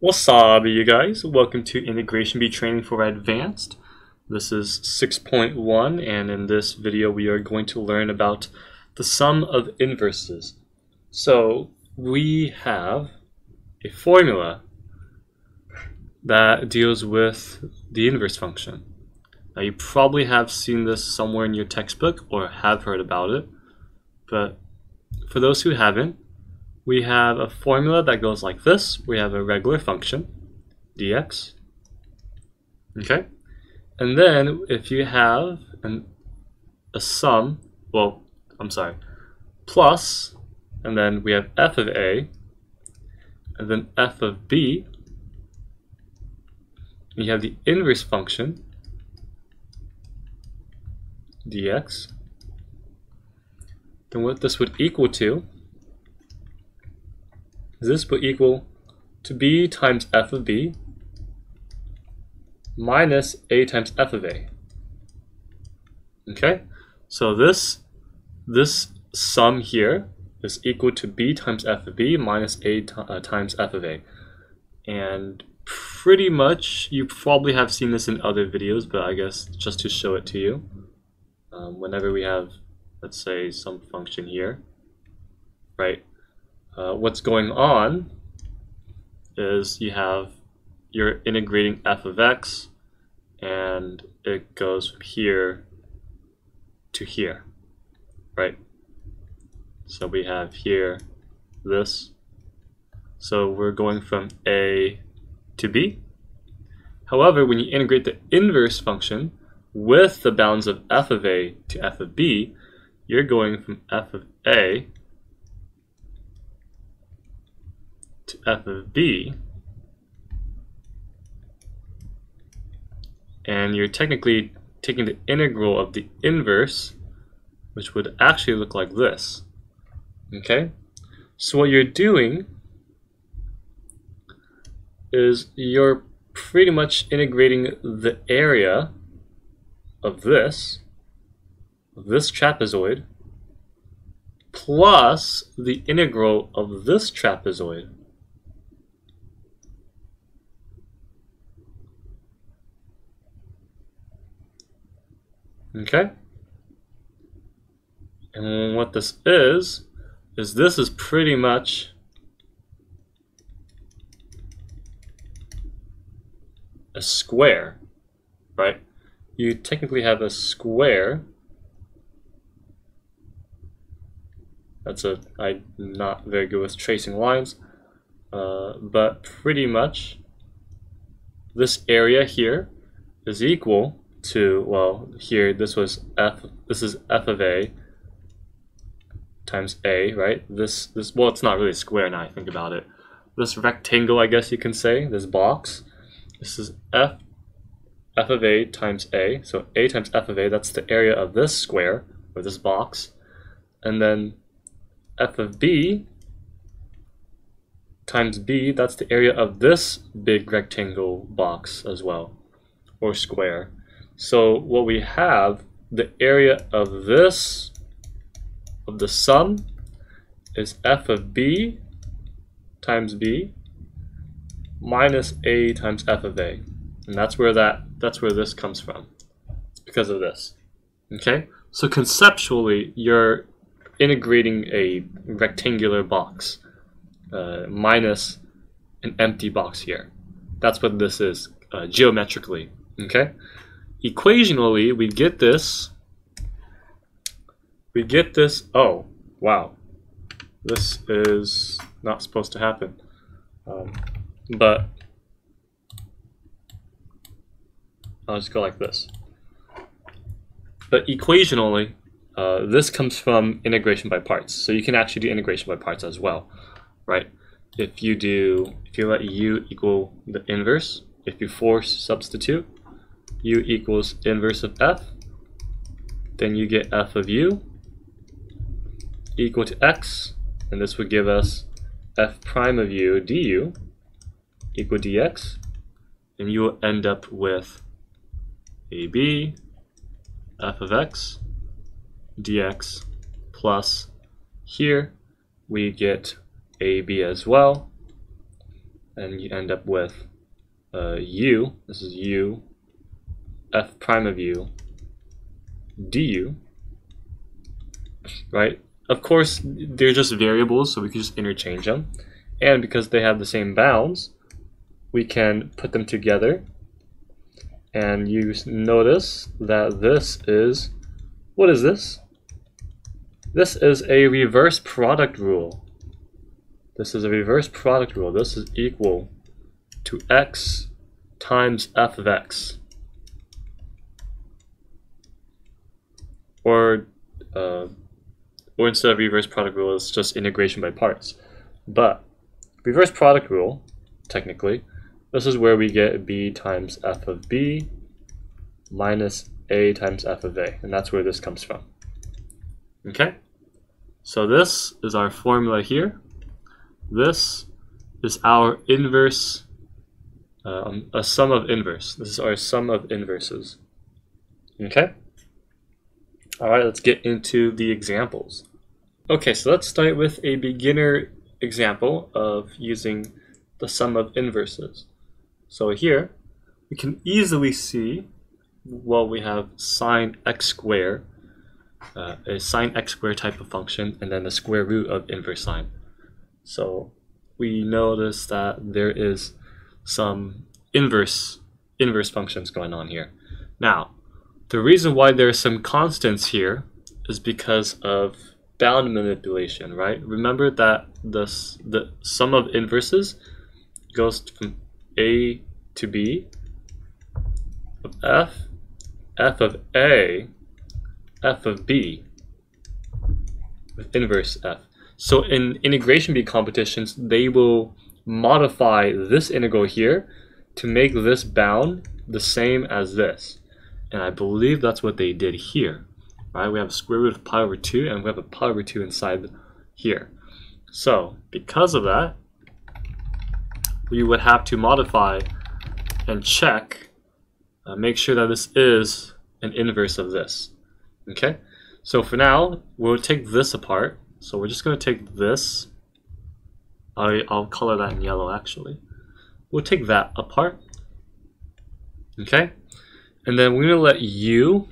What's up, you guys? Welcome to Integration Bee Training for Advanced. This is 6.1, and in this video, we are going to learn about the sum of inverses. So, we have a formula that deals with the inverse function. Now, you probably have seen this somewhere in your textbook or have heard about it, but for those who haven't, we have a formula that goes like this. We have a regular function, dx. Okay? And then if you have an, a sum, well, I'm sorry, plus, and then we have f of a, and then f of b, and you have the inverse function, dx, then what this would equal to this will equal to b times f of b minus a times f of a. Okay, so this this sum here is equal to b times f of b minus a uh, times f of a. And pretty much, you probably have seen this in other videos, but I guess just to show it to you, um, whenever we have, let's say, some function here, right? Uh, what's going on is you have you're integrating f of x and it goes from here to here right? So we have here this. So we're going from a to b. However when you integrate the inverse function with the bounds of f of a to f of b you're going from f of a to f of b, and you're technically taking the integral of the inverse, which would actually look like this. Okay? So what you're doing is you're pretty much integrating the area of this, this trapezoid, plus the integral of this trapezoid. Okay? And what this is, is this is pretty much a square, right? You technically have a square. That's a, I'm not very good with tracing lines, uh, but pretty much this area here is equal to, well, here this was f, this is f of a times a, right? This, this, well, it's not really a square now I think about it. This rectangle, I guess you can say, this box, this is f, f of a times a, so a times f of a, that's the area of this square, or this box, and then f of b times b, that's the area of this big rectangle box as well, or square. So what we have, the area of this, of the sum, is f of b times b minus a times f of a. And that's where that that's where this comes from. It's because of this. Okay? So conceptually, you're integrating a rectangular box uh, minus an empty box here. That's what this is uh, geometrically. Okay? Equationally, we get this. We get this. Oh, wow. This is not supposed to happen. Um, but I'll just go like this. But equationally, uh, this comes from integration by parts. So you can actually do integration by parts as well, right? If you do, if you let u equal the inverse, if you force substitute, u equals inverse of f, then you get f of u equal to x, and this would give us f prime of u du equal dx, and you will end up with ab f of x dx plus here. We get ab as well, and you end up with uh, u, this is u, f prime of u, du, right? Of course, they're just variables, so we can just interchange them. And because they have the same bounds, we can put them together. And you notice that this is, what is this? This is a reverse product rule. This is a reverse product rule. This is equal to x times f of x. Or, uh, or instead of reverse product rule, it's just integration by parts. But reverse product rule, technically, this is where we get b times f of b minus a times f of a. And that's where this comes from. Okay? So this is our formula here. This is our inverse, um, a sum of inverse. This is our sum of inverses. Okay? All right, let's get into the examples. Okay, so let's start with a beginner example of using the sum of inverses. So here, we can easily see, well, we have sine x squared, uh, a sine x squared type of function, and then the square root of inverse sine. So we notice that there is some inverse inverse functions going on here. Now, the reason why there are some constants here is because of bound manipulation, right? Remember that the, the sum of inverses goes from A to B of F, F of A, F of B with inverse F. So in integration bee competitions, they will modify this integral here to make this bound the same as this. And I believe that's what they did here. Right? We have square root of pi over 2 and we have a pi over 2 inside here. So because of that, we would have to modify and check, uh, make sure that this is an inverse of this. Okay? So for now, we'll take this apart so we're just going to take this. I, I'll color that in yellow actually. We'll take that apart. Okay? And then we're going to let u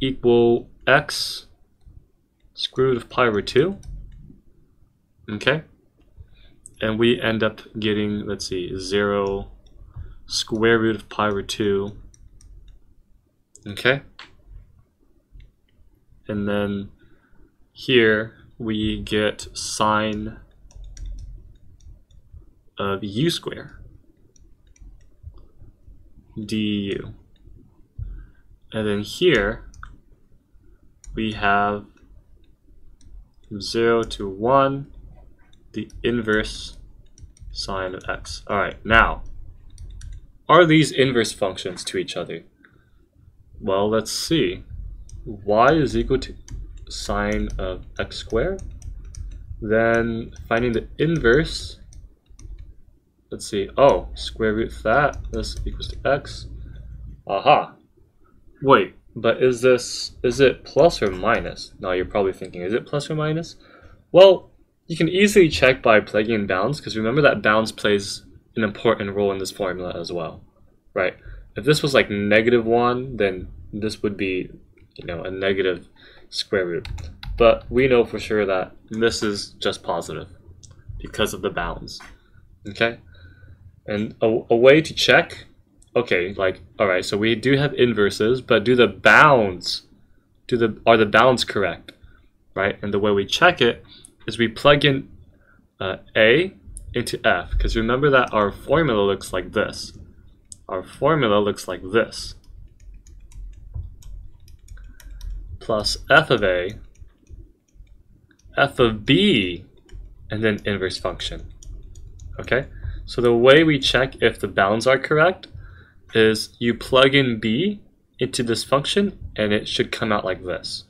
equal x square root of pi over 2. Okay? And we end up getting, let's see, 0 square root of pi over 2. Okay? And then here we get sine of u square du. And then here we have 0 to 1, the inverse sine of x. Alright, now, are these inverse functions to each other? Well, let's see. y is equal to sine of x squared. Then finding the inverse, let's see, oh, square root of that, this equals to x. Aha. Wait, but is this, is it plus or minus? Now you're probably thinking, is it plus or minus? Well, you can easily check by plugging in bounds, because remember that bounds plays an important role in this formula as well, right? If this was like negative 1, then this would be, you know, a negative square root. But we know for sure that this is just positive because of the bounds. Okay? And a, a way to check, okay, like, alright, so we do have inverses, but do the bounds, do the are the bounds correct? Right? And the way we check it is we plug in uh, A into F, because remember that our formula looks like this. Our formula looks like this. plus f of a, f of b, and then inverse function. Okay, so the way we check if the bounds are correct is you plug in b into this function and it should come out like this.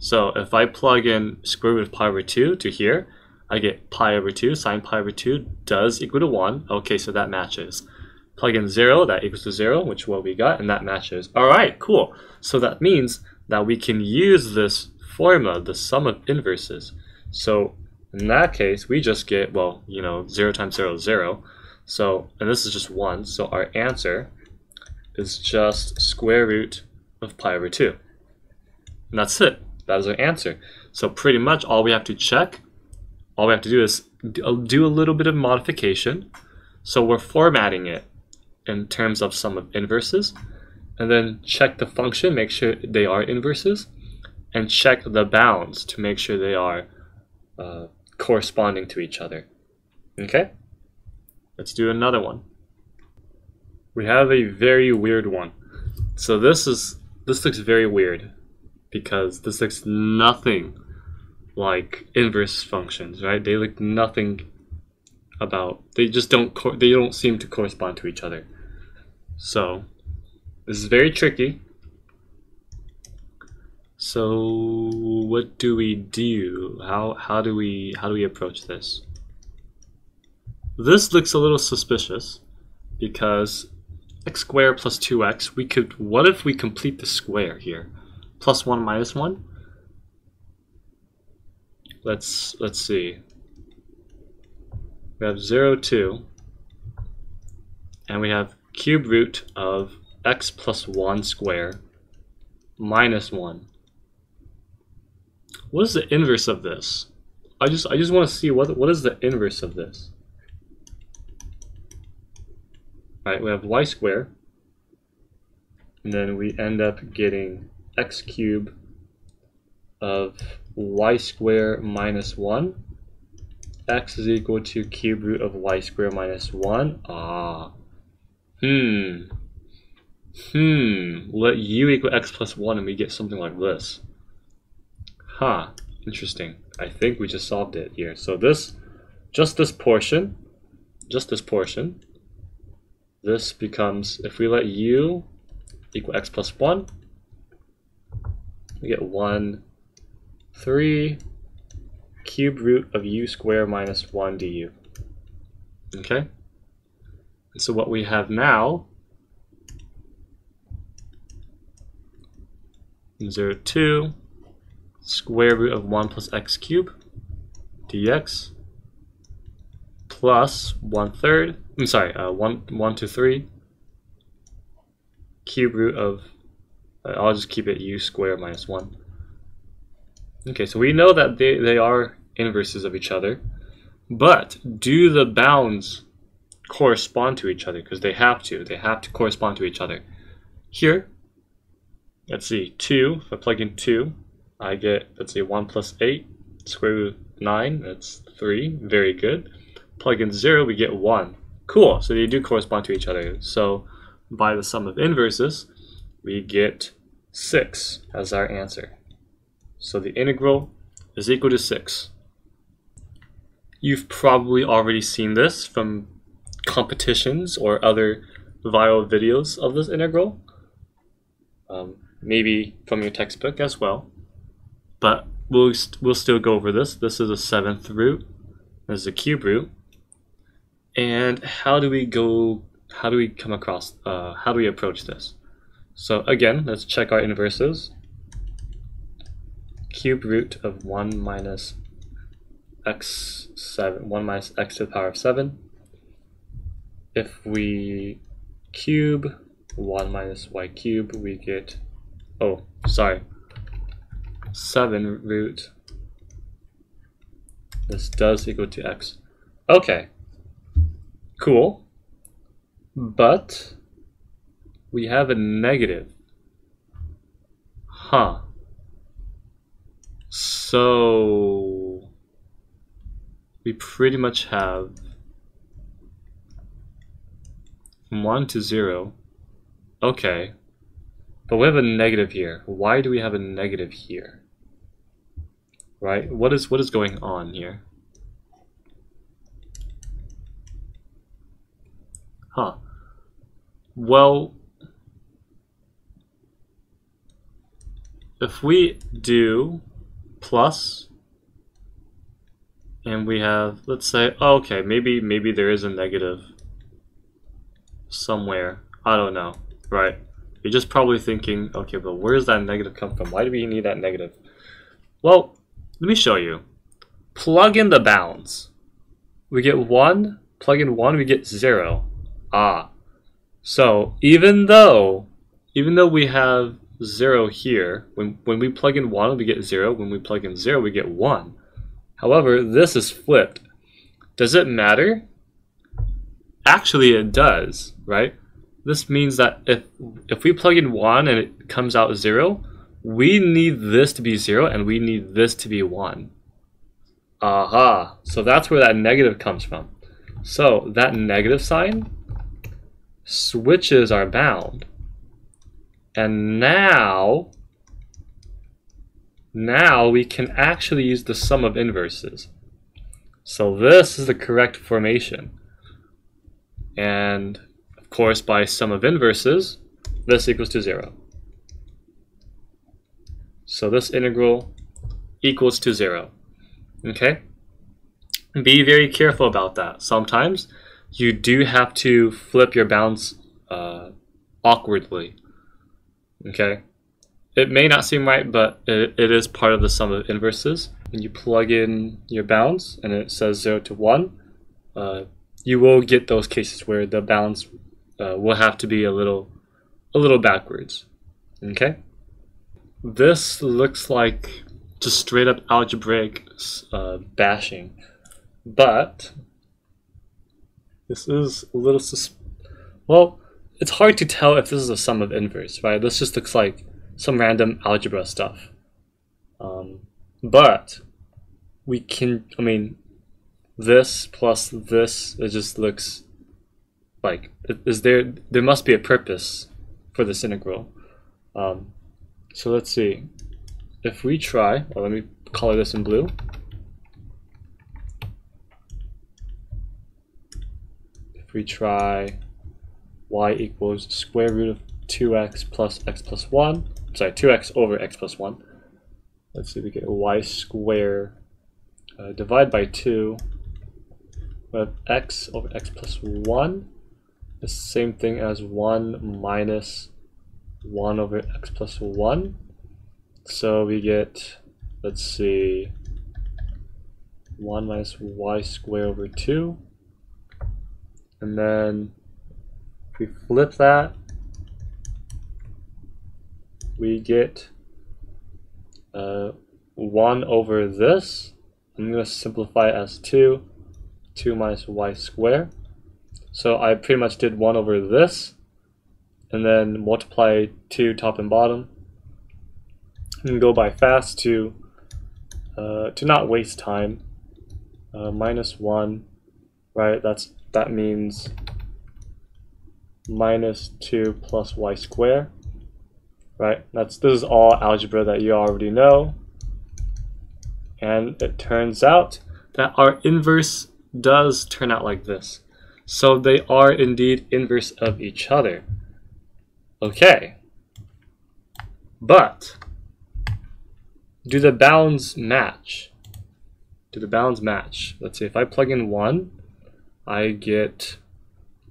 So if I plug in square root of pi over 2 to here, I get pi over 2, sine pi over 2 does equal to 1. Okay, so that matches. Plug in 0, that equals to 0, which what we got, and that matches. All right, cool. So that means that we can use this formula, the sum of inverses. So In that case, we just get, well, you know, 0 times 0 is 0. So, and this is just 1, so our answer is just square root of pi over 2. And that's it. That is our answer. So pretty much all we have to check, all we have to do is do a little bit of modification. So we're formatting it in terms of sum of inverses, and then check the function, make sure they are inverses, and check the bounds to make sure they are uh, corresponding to each other. Okay? Let's do another one. We have a very weird one. So this is this looks very weird because this looks nothing like inverse functions, right? They look nothing about they just don't they don't seem to correspond to each other. So this is very tricky. So what do we do? How how do we how do we approach this? This looks a little suspicious because x squared plus 2x, we could, what if we complete the square here? Plus 1 minus 1? Let's, let's see. We have 0, 2, and we have cube root of x plus 1 square minus 1. What is the inverse of this? I just I just want to see what what is the inverse of this. Right, we have y squared, and then we end up getting x cubed of y squared minus 1. x is equal to cube root of y squared minus 1. Ah. Hmm. Hmm. Let u equal x plus 1 and we get something like this. Huh. Interesting. I think we just solved it here. So this, just this portion, just this portion, this becomes, if we let u equal x plus 1, we get 1, 3 cube root of u squared minus 1 du. Okay? And so what we have now, 0, 2, square root of 1 plus x cubed dx plus 1 third I'm sorry, uh, one, one to three cube root of, uh, I'll just keep it u squared minus one. Okay, so we know that they, they are inverses of each other, but do the bounds correspond to each other? Because they have to. They have to correspond to each other. Here, let's see, 2, if I plug in 2, I get, let's see, 1 plus 8, square root 9, that's 3, very good. Plug in 0, we get 1. Cool, so they do correspond to each other. So by the sum of inverses, we get 6 as our answer. So the integral is equal to 6. You've probably already seen this from competitions or other viral videos of this integral. Um, maybe from your textbook as well. But we'll, we'll still go over this. This is a seventh root. This is a cube root. And how do we go, how do we come across, uh, how do we approach this? So again, let's check our inverses. Cube root of 1 minus x 7, 1 minus x to the power of 7. If we cube 1 minus y cube, we get, oh, sorry, 7 root, this does equal to x. Okay, Cool. But we have a negative. Huh. So we pretty much have from 1 to 0. Okay. But we have a negative here. Why do we have a negative here? Right? What is what is going on here? Huh. Well, if we do plus and we have let's say oh, okay maybe maybe there is a negative somewhere I don't know right you're just probably thinking okay but where does that negative come from why do we need that negative well let me show you plug in the bounds. We get 1, plug in 1, we get 0. Ah. So even though, even though we have 0 here, when, when we plug in 1, we get 0. When we plug in 0, we get 1. However, this is flipped. Does it matter? Actually, it does, right? This means that if, if we plug in 1 and it comes out 0, we need this to be 0 and we need this to be 1. Aha, so that's where that negative comes from. So that negative sign switches our bound. And now, now we can actually use the sum of inverses. So this is the correct formation. And of course, by sum of inverses, this equals to zero. So this integral equals to zero. Okay? Be very careful about that. Sometimes you do have to flip your bounds uh, awkwardly. Okay? It may not seem right, but it, it is part of the sum of inverses. When you plug in your bounds and it says 0 to 1, uh, you will get those cases where the bounds uh, will have to be a little, a little backwards. Okay? This looks like just straight up algebraic uh, bashing. But this is a little sus- well, it's hard to tell if this is a sum of inverse, right? This just looks like some random algebra stuff. Um, but we can, I mean, this plus this, it just looks like, is there, there must be a purpose for this integral. Um, so let's see if we try, well, let me color this in blue. If we try y equals square root of 2x plus x plus 1, sorry, 2x over x plus 1. Let's see, we get y square uh, divide by 2. We have x over x plus 1. The same thing as 1 minus 1 over x plus 1. So we get, let's see, 1 minus y squared over 2. And then if we flip that, we get uh, 1 over this. I'm going to simplify it as 2. 2 minus y squared. So I pretty much did 1 over this. And then multiply 2 top and bottom and go by fast to uh, to not waste time. Uh, minus one, right? That's that means minus two plus y square, right? That's this is all algebra that you already know, and it turns out that our inverse does turn out like this. So they are indeed inverse of each other. Okay. But do the bounds match? Do the bounds match? Let's see, if I plug in 1, I get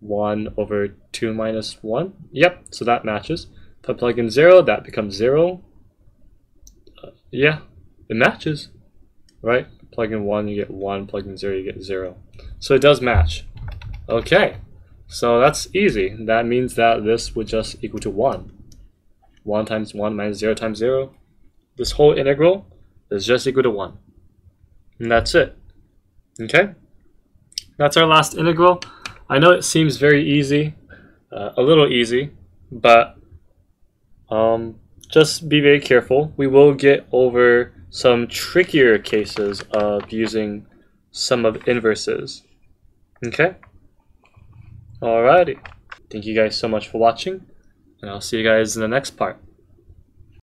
1 over 2 minus 1. Yep, so that matches. If I plug in 0, that becomes 0. Uh, yeah, it matches, right? Plug in 1, you get 1. Plug in 0, you get 0. So it does match. Okay, so that's easy. That means that this would just equal to 1. 1 times 1 minus 0 times 0 this whole integral is just equal to 1. And that's it. Okay? That's our last integral. I know it seems very easy, uh, a little easy, but um, just be very careful. We will get over some trickier cases of using sum of inverses. Okay? Alrighty. Thank you guys so much for watching, and I'll see you guys in the next part.